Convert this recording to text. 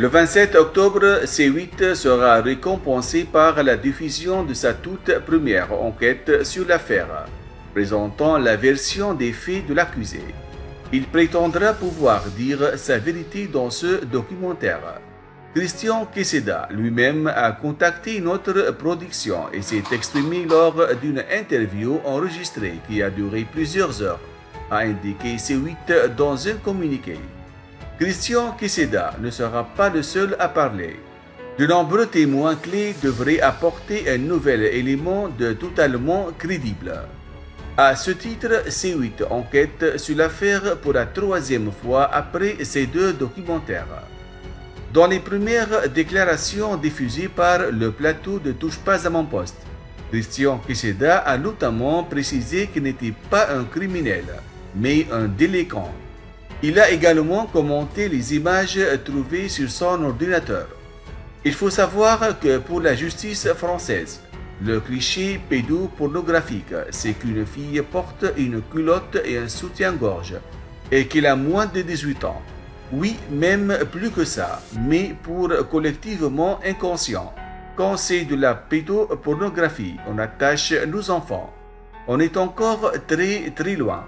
Le 27 octobre, C8 sera récompensé par la diffusion de sa toute première enquête sur l'affaire, présentant la version des faits de l'accusé. Il prétendra pouvoir dire sa vérité dans ce documentaire. Christian Queseda lui-même a contacté notre production et s'est exprimé lors d'une interview enregistrée qui a duré plusieurs heures, a indiqué C8 dans un communiqué. Christian Queseda ne sera pas le seul à parler. De nombreux témoins clés devraient apporter un nouvel élément de totalement crédible. À ce titre, C8 enquête sur l'affaire pour la troisième fois après ces deux documentaires. Dans les premières déclarations diffusées par le plateau de Touche pas à mon poste, Christian Queseda a notamment précisé qu'il n'était pas un criminel, mais un délinquant. Il a également commenté les images trouvées sur son ordinateur. Il faut savoir que pour la justice française, le cliché pédopornographique, c'est qu'une fille porte une culotte et un soutien-gorge et qu'elle a moins de 18 ans. Oui, même plus que ça, mais pour collectivement inconscient. Quand c'est de la pédopornographie, on attache nos enfants. On est encore très très loin.